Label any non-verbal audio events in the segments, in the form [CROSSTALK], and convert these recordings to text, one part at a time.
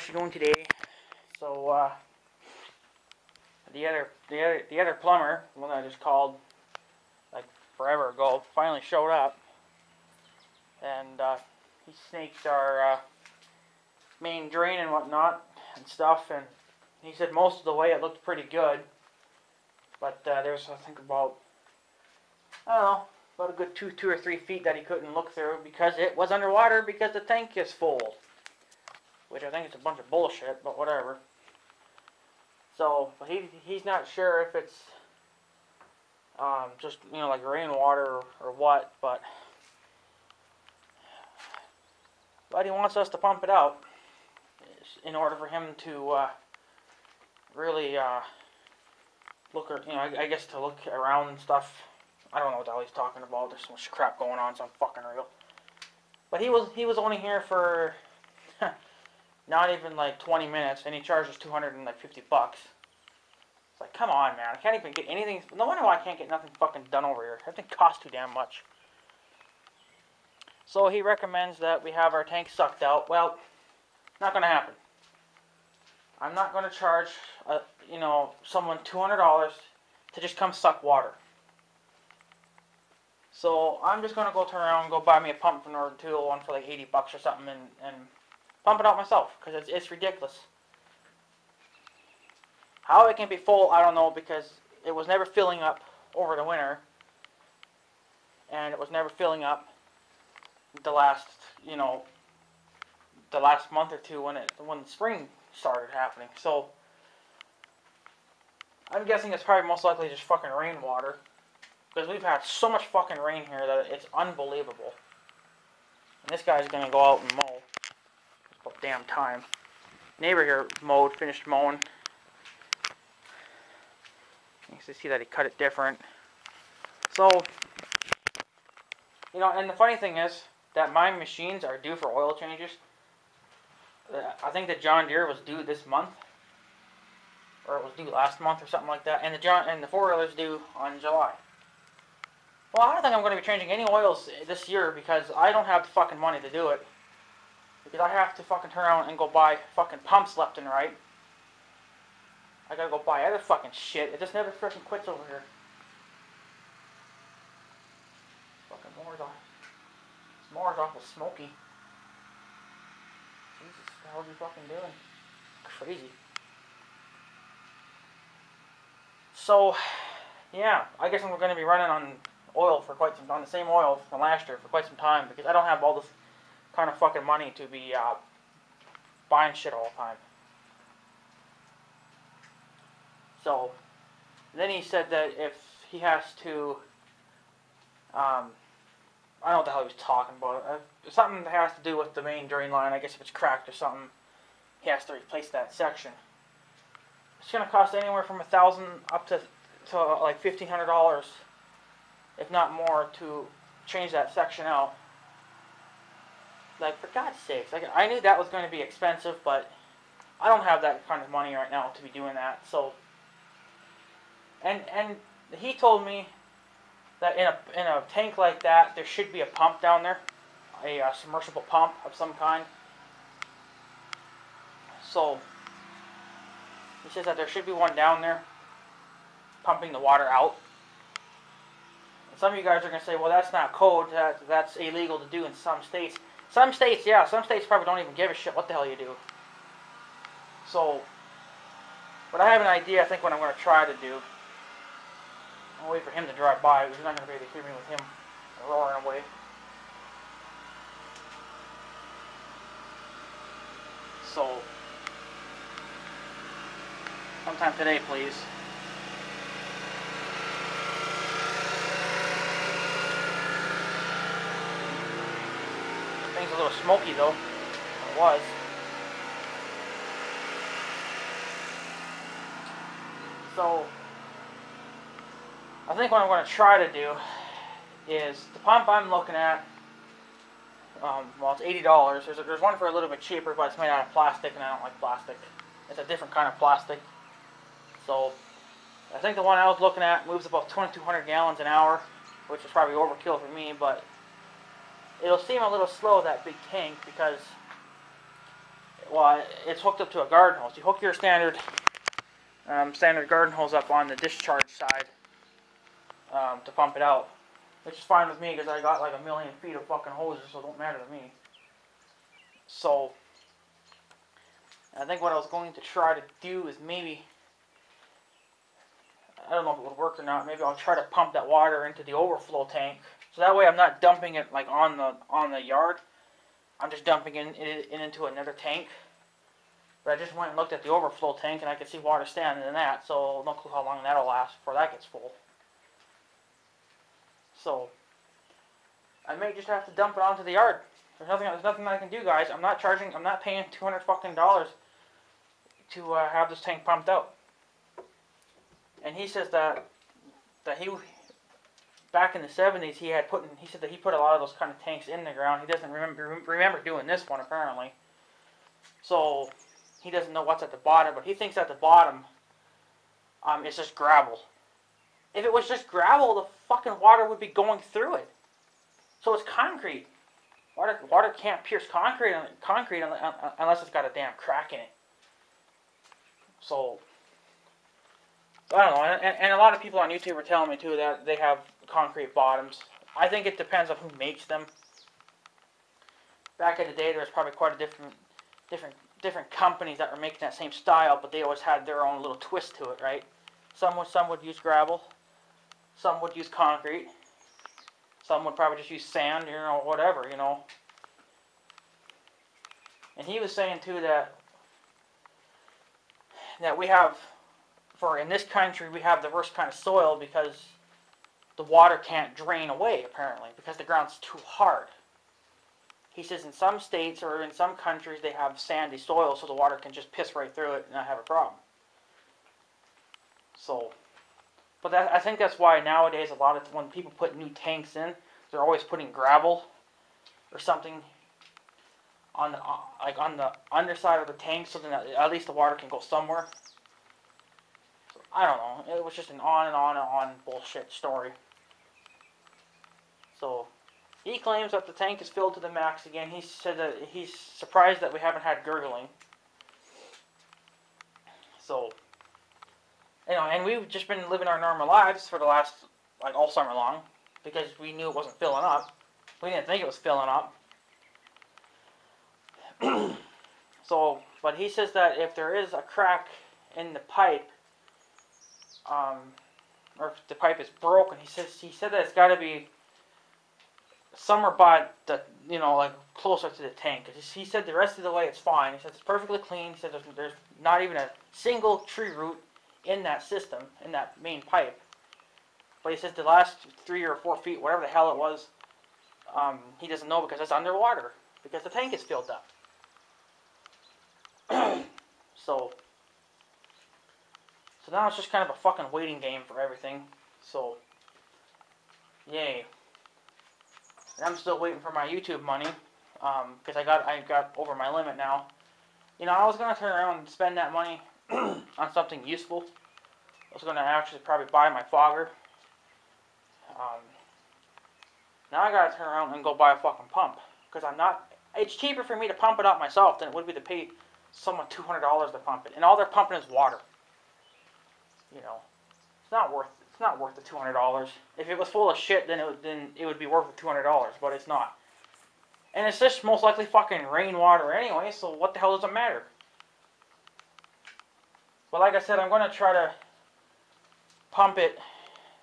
she doing today? So, uh, the other, the other, the other plumber, the one I just called, like, forever ago, finally showed up. And, uh, he snaked our, uh, main drain and whatnot and stuff, and he said most of the way it looked pretty good. But, uh, there was, I think, about, I don't know, about a good two, two or three feet that he couldn't look through because it was underwater because the tank is full. Which I think is a bunch of bullshit, but whatever. So, but he he's not sure if it's um, just you know like rainwater or, or what, but but he wants us to pump it out in order for him to uh, really uh, look, or, you know, I, I guess to look around and stuff. I don't know what the hell he's talking about. There's so much crap going on, so I'm fucking real. But he was he was only here for [LAUGHS] not even like 20 minutes, and he charges 250 bucks. It's like, come on, man. I can't even get anything. No wonder why I can't get nothing fucking done over here. Everything costs too damn much. So he recommends that we have our tank sucked out. Well, not gonna happen. I'm not gonna charge, uh, you know, someone $200 to just come suck water. So I'm just gonna go turn around and go buy me a pump from Northern Tool, one for like 80 bucks or something, and, and pump it out myself because it's, it's ridiculous. How it can be full, I don't know because it was never filling up over the winter, and it was never filling up the last, you know, the last month or two when it when spring started happening. So I'm guessing it's probably most likely just fucking rainwater because we've had so much fucking rain here that it's unbelievable. And this guy's gonna go out and mow about damn time. Neighbor here mowed, finished mowing. You can see that he cut it different. So, you know, and the funny thing is that my machines are due for oil changes. Uh, I think the John Deere was due this month, or it was due last month or something like that, and the John and the four wheeler's due on July. Well, I don't think I'm going to be changing any oils this year because I don't have the fucking money to do it. Because I have to fucking turn around and go buy fucking pumps left and right. I gotta go buy other fucking shit. It just never freaking quits over here. Fucking more's off. This more's awful smoky. Jesus, the hell are you fucking doing? Crazy. So, yeah, I guess we're gonna be running on oil for quite some time, the same oil from last year for quite some time because I don't have all this kind of fucking money to be uh, buying shit all the time. So then he said that if he has to, um, I don't know what the hell he was talking about. Uh, something that has to do with the main drain line. I guess if it's cracked or something, he has to replace that section. It's gonna cost anywhere from a thousand up to to like fifteen hundred dollars, if not more, to change that section out. Like, for God's sakes, like, I knew that was going to be expensive, but I don't have that kind of money right now to be doing that. So, and and he told me that in a in a tank like that, there should be a pump down there, a uh, submersible pump of some kind. So, he says that there should be one down there, pumping the water out. And some of you guys are going to say, well, that's not code. That, that's illegal to do in some states. Some states, yeah, some states probably don't even give a shit what the hell you do. So, but I have an idea, I think, what I'm going to try to do. I'll wait for him to drive by. He's not going to be able to hear me with him roaring away. So, sometime today, please. A little smoky though. It was. So, I think what I'm going to try to do is the pump I'm looking at. Um, well, it's eighty dollars. There's a, there's one for a little bit cheaper, but it's made out of plastic, and I don't like plastic. It's a different kind of plastic. So, I think the one I was looking at moves about 2,200 gallons an hour, which is probably overkill for me, but it'll seem a little slow, that big tank, because well, it's hooked up to a garden hose. You hook your standard, um, standard garden hose up on the discharge side um, to pump it out, which is fine with me because I got like a million feet of fucking hoses, so it don't matter to me. So, I think what I was going to try to do is maybe, I don't know if it would work or not. Maybe I'll try to pump that water into the overflow tank, so that way I'm not dumping it like on the on the yard. I'm just dumping it in, in into another tank. But I just went and looked at the overflow tank, and I could see water standing in that. So no clue how long that'll last before that gets full. So I may just have to dump it onto the yard. There's nothing. There's nothing I can do, guys. I'm not charging. I'm not paying 200 fucking dollars to uh, have this tank pumped out. And he says that that he back in the 70s he had put in, he said that he put a lot of those kind of tanks in the ground. He doesn't remember remember doing this one apparently. So he doesn't know what's at the bottom, but he thinks at the bottom um, it's just gravel. If it was just gravel, the fucking water would be going through it. So it's concrete. Water, water can't pierce concrete, concrete unless it's got a damn crack in it. So, I don't know. And, and a lot of people on YouTube are telling me too that they have concrete bottoms. I think it depends on who makes them. Back in the day, there was probably quite a different, different, different companies that were making that same style, but they always had their own little twist to it, right? Some would, some would use gravel, some would use concrete, some would probably just use sand, you know, whatever, you know. And he was saying too that that we have, for in this country, we have the worst kind of soil because the water can't drain away, apparently, because the ground's too hard. He says in some states or in some countries they have sandy soil so the water can just piss right through it and not have a problem. So, but that, I think that's why nowadays a lot of when people put new tanks in, they're always putting gravel or something on the uh, like on the underside of the tank so then at least the water can go somewhere. So, I don't know. It was just an on and on and on bullshit story. So he claims that the tank is filled to the max again. He said that he's surprised that we haven't had gurgling. So, you know, and we've just been living our normal lives for the last, like, all summer long because we knew it wasn't filling up. We didn't think it was filling up. [CLEARS THROAT] so, but he says that if there is a crack in the pipe, um, or if the pipe is broken, he says he said that it's got to be somewhere by the you know like closer to the tank. He said the rest of the way it's fine. He said it's perfectly clean. He said there's, there's not even a single tree root in that system in that main pipe. But he says the last three or four feet, whatever the hell it was, um, he doesn't know because it's underwater because the tank is filled up. [CLEARS THROAT] so, so now it's just kind of a fucking waiting game for everything. So, yay. And I'm still waiting for my YouTube money because um, I got I got over my limit now. You know, I was gonna turn around and spend that money [CLEARS THROAT] on something useful. I was gonna actually probably buy my fogger. Um, now I gotta turn around and go buy a fucking pump because I'm not. It's cheaper for me to pump it out myself than it would be to pay someone two hundred dollars to pump it, and all they're pumping is water. You know, it's not worth it's not worth the two hundred dollars. If it was full of shit, then it would, then it would be worth the two hundred dollars, but it's not. And it's just most likely fucking rainwater anyway, so what the hell does it matter? But like I said, I'm gonna try to pump it.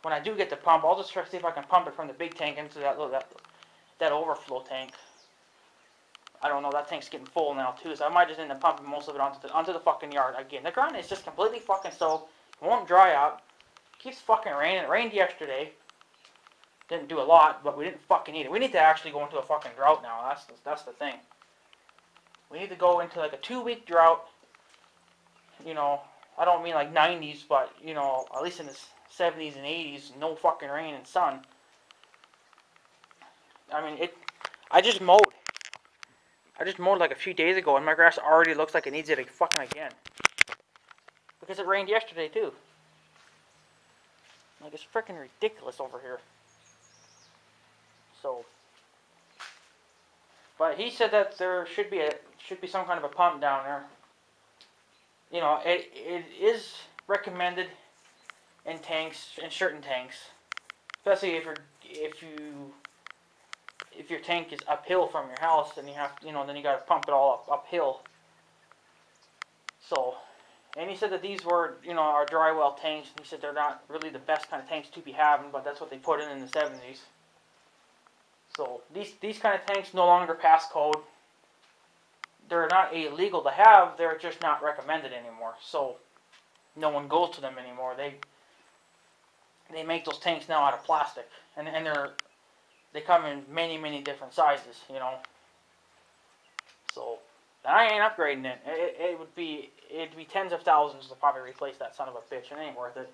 When I do get the pump, I'll just try to see if I can pump it from the big tank into that little that that overflow tank. I don't know, that tank's getting full now too, so I might just end up pumping most of it onto the onto the fucking yard again. The ground is just completely fucking soaked, won't dry out keeps fucking raining. It rained yesterday. Didn't do a lot, but we didn't fucking need it. We need to actually go into a fucking drought now. That's the, that's the thing. We need to go into like a two week drought. You know, I don't mean like 90s, but you know, at least in the 70s and 80s, no fucking rain and sun. I mean, it. I just mowed. I just mowed like a few days ago, and my grass already looks like it needs it fucking again. Because it rained yesterday too. Like, it's freaking ridiculous over here. So, but he said that there should be a should be some kind of a pump down there. You know, it it is recommended in tanks in certain tanks, especially if you're if you if your tank is uphill from your house, then you have you know then you got to pump it all up uphill. So, and he said that these were you know our dry well tanks. And He said they're not really the best kind of tanks to be having, but that's what they put in in the seventies. So these these kind of tanks no longer pass code. They're not illegal to have. They're just not recommended anymore. So no one goes to them anymore. They they make those tanks now out of plastic, and and they're they come in many many different sizes. You know. So I ain't upgrading it. It, it would be it'd be tens of thousands to probably replace that son of a bitch. It ain't worth it.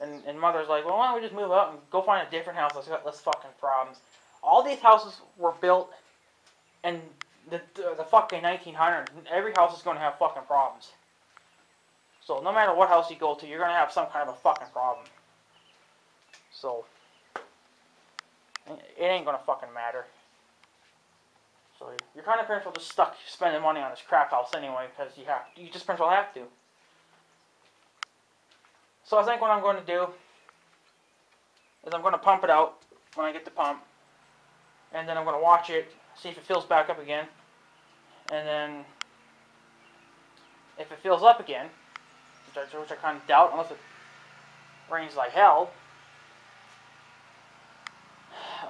And, and mother's like, well, why don't we just move out and go find a different house? Let's got less fucking problems. All these houses were built and the, the, the fucking 1900s. Every house is going to have fucking problems. So no matter what house you go to, you're going to have some kind of a fucking problem. So it ain't going to fucking matter. So you're kind of parents will just stuck spending money on this crap house anyway because you have you just pretty well have to. So I think what I'm going to do is I'm going to pump it out when I get the pump, and then I'm going to watch it, see if it fills back up again, and then if it fills up again, which I, which I kind of doubt unless it rains like hell,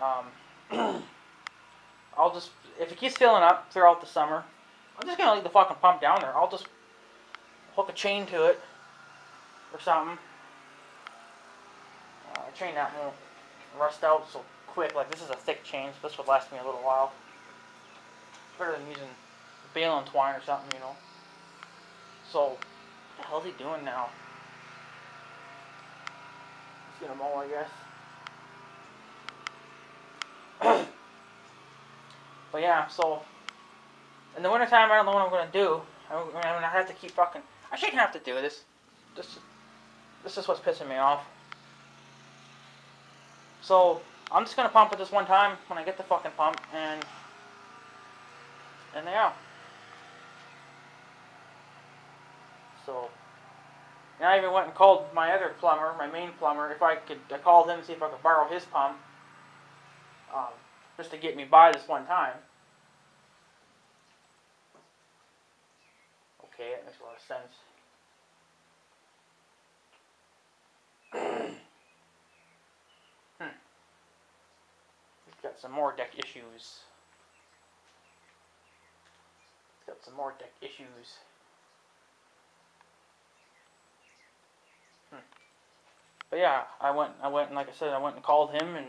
um, [CLEARS THROAT] I'll just, if it keeps filling up throughout the summer, I'm just going to leave the fucking pump down there. I'll just hook a chain to it or something uh, A chain that won't rust out so quick. Like this is a thick chain, so this would last me a little while. better than using baling twine or something, you know. So, what the hell is he doing now? He's gonna mow, I guess. But yeah, so in the wintertime, I don't know what I'm gonna do. I mean, I have to keep fucking. I shouldn't have to do this. This, this is what's pissing me off. So I'm just gonna pump it this one time when I get the fucking pump, and and yeah. So and I even went and called my other plumber, my main plumber, if I could. I called him and see if I could borrow his pump, um, just to get me by this one time. Okay, that makes a lot of sense. [CLEARS THROAT] We've got some more deck issues. got some more deck issues. Hmm. But yeah, I went, I went, and like I said, I went and called him and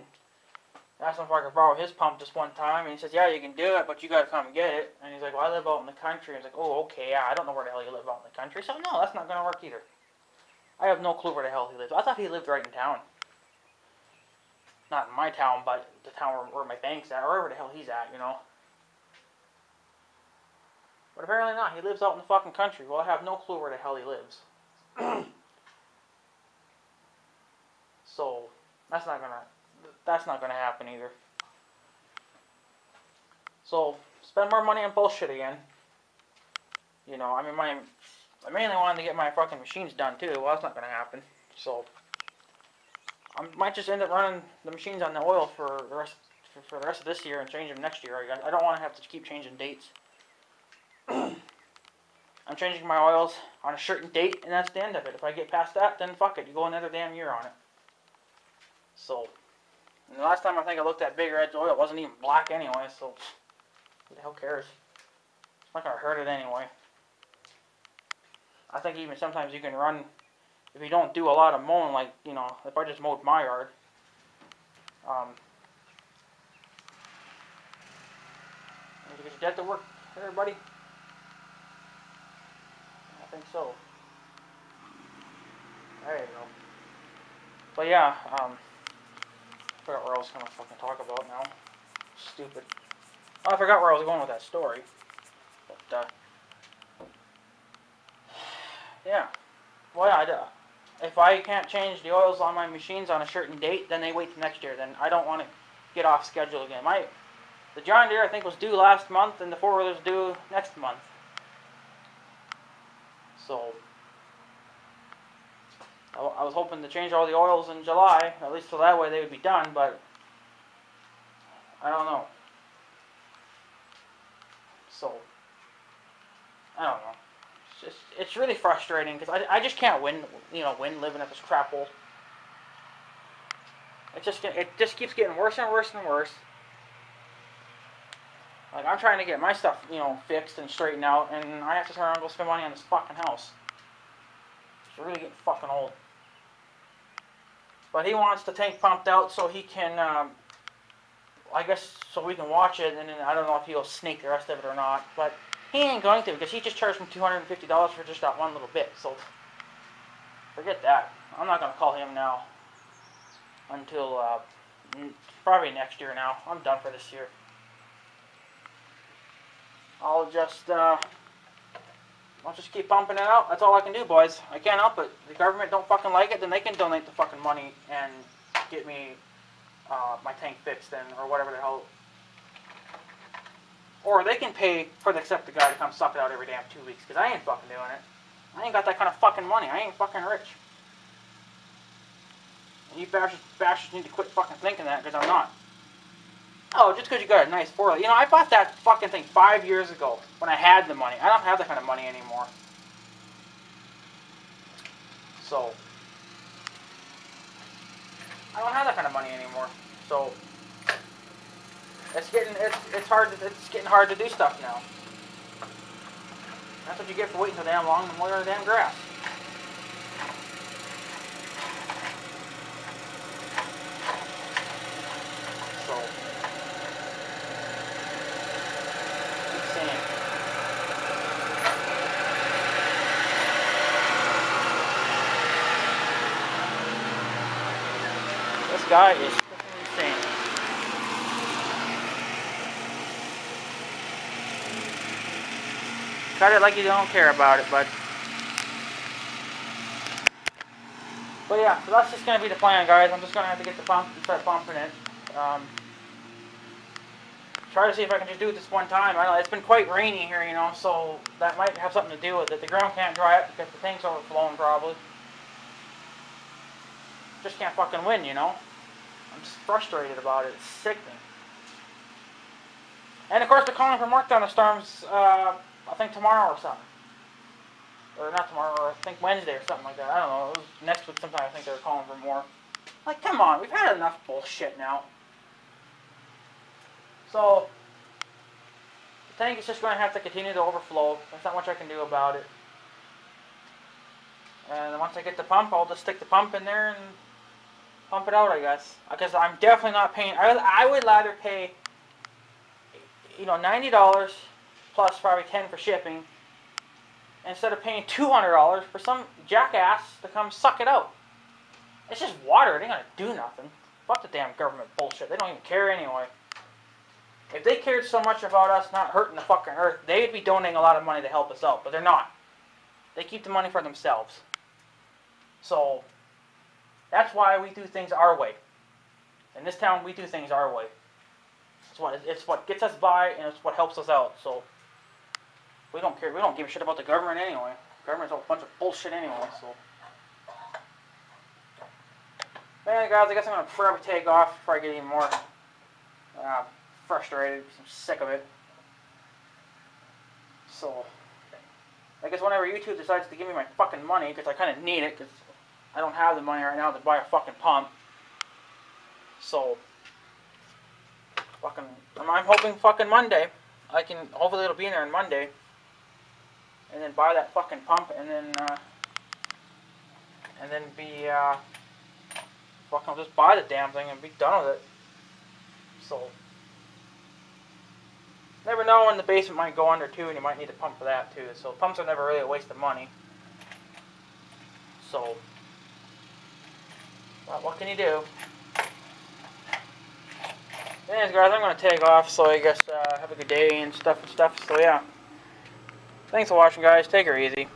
asked him if I could borrow his pump this one time, and he says, yeah, you can do it, but you got to come and get it. And he's like, well, I live out in the country. And he's like, oh, okay, yeah, I don't know where the hell you live out in the country. So no, that's not gonna work either. I have no clue where the hell he lives. I thought he lived right in town not in my town, but the town where, where my bank's at, or wherever the hell he's at, you know. But apparently not. He lives out in the fucking country. Well, I have no clue where the hell he lives. [CLEARS THROAT] so that's not gonna that's not gonna happen either. So spend more money on bullshit again. You know, I mean, my I mainly wanted to get my fucking machines done too. Well, that's not gonna happen. So. I might just end up running the machines on the oil for the rest for, for the rest of this year and change them next year. I, I don't want to have to keep changing dates. [CLEARS THROAT] I'm changing my oils on a certain date, and that's the end of it. If I get past that, then fuck it. You go another damn year on it. So, the last time I think I looked at Bigger Edge oil, it wasn't even black anyway, so who the hell cares? It's not going to hurt it anyway. I think even sometimes you can run if you don't do a lot of mowing, like, you know, if I just mowed my yard, um, did you get your debt to work, everybody? I think so. There you go. But yeah, um, forgot where I was gonna fucking talk about now. Stupid. Oh, I forgot where I was going with that story. But, uh, yeah. Well, yeah, I, if I can't change the oils on my machines on a certain date, then they wait till next year. Then I don't want to get off schedule again. My The John Deere I think was due last month, and the four wheeler's due next month. So I, I was hoping to change all the oils in July, at least so that way they would be done, but I don't know. So I don't know. It's just it's really frustrating because I, I just can't win you know win living at this crap hole. It just, it just keeps getting worse and worse and worse. Like I'm trying to get my stuff you know fixed and straightened out, and I have to turn around and go spend money on this fucking house. It's really getting fucking old. But he wants the tank pumped out so he can, um, I guess, so we can watch it, and then I don't know if he'll sneak the rest of it or not. But he ain't going to because he just charged fifty dollars for just that one little bit. So forget that. I'm not gonna call him now until uh, probably next year. Now I'm done for this year. I'll just uh, I'll just keep pumping it out. That's all I can do, boys. I can't help it. The government don't fucking like it, then they can donate the fucking money and get me uh, my tank fixed then, or whatever the hell. Or they can pay for the the guy to come suck it out every damn two weeks, because I ain't fucking doing it. I ain't got that kind of fucking money. I ain't fucking rich. And you bastards, bastards need to quit fucking thinking that, because I'm not. Oh, just because you got a nice four. You know, I bought that fucking thing five years ago when I had the money. I don't have that kind of money anymore. So, I don't have that kind of money anymore. So, it's getting it's it's hard it's getting hard to do stuff now. That's what you get for waiting so damn long to mow the damn grass. So, keep saying. This guy is insane. Cut it like you don't care about it, bud. But yeah, so that's just gonna be the plan, guys. I'm just gonna have to get the pump and start pumping it. Um, try to see if I can just do it this one time. I know, it's been quite rainy here, you know, so that might have something to do with it. The ground can't dry up because the tank's overflowing probably. Just can't fucking win, you know. I'm just frustrated about it. It's sickening. And of course, they're calling for markdown of storms. Uh, I think tomorrow or something. Or not tomorrow, or I think Wednesday or something like that. I don't know. It was next week sometime. I think they were calling for more. Like, come on, we've had enough bullshit now. So, the tank is just going to have to continue to overflow. There's not much I can do about it. And once I get the pump, I'll just stick the pump in there and pump it out, I guess. Because I'm definitely not paying. I, I would rather pay, you know, ninety dollars plus probably ten for shipping, instead of paying two hundred dollars for some jackass to come suck it out. It's just water. It ain't gonna do nothing. Fuck the damn government bullshit. They don't even care anyway. If they cared so much about us not hurting the fucking earth, they'd be donating a lot of money to help us out. But they're not. They keep the money for themselves. So that's why we do things our way. In this town, we do things our way. It's what it's what gets us by, and it's what helps us out. So we don't care. We don't give a shit about the government anyway. The Government's a bunch of bullshit anyway. So. Man, guys, I guess I'm gonna forever take off before I get even more uh, frustrated. I'm sick of it. So, I guess whenever YouTube decides to give me my fucking money, because I kind of need it, because I don't have the money right now to buy a fucking pump. So, fucking, I'm, I'm hoping fucking Monday, I can, hopefully it'll be in there on Monday, and then buy that fucking pump, and then, uh, and then be, uh, fucking just buy the damn thing and be done with it. So, never know when the basement might go under too, and you might need a pump for that too. So pumps are never really a waste of money. So, but what can you do? Anyways, guys, I'm gonna take off. So I guess uh, have a good day and stuff and stuff. So yeah, thanks for watching, guys. Take her easy.